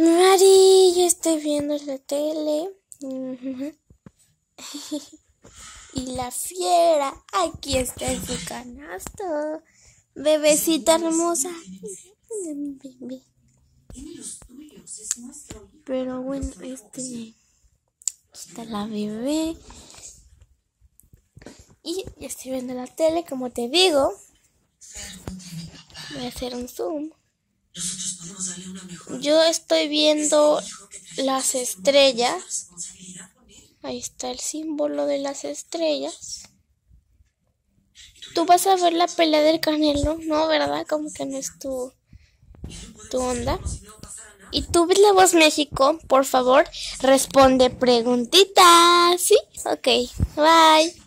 Mari, yo estoy viendo la tele. y la fiera, aquí está en su canasto. Bebecita hermosa. Pero bueno, este. Está la bebé. Y ya estoy viendo la tele, como te digo. Voy a hacer un zoom. Yo estoy viendo las estrellas. Ahí está el símbolo de las estrellas. Tú vas a ver la pelea del Canelo, ¿no? ¿Verdad? Como que no es tu, tu onda. Y tú ves la voz México, por favor, responde preguntitas. ¿Sí? Ok, bye.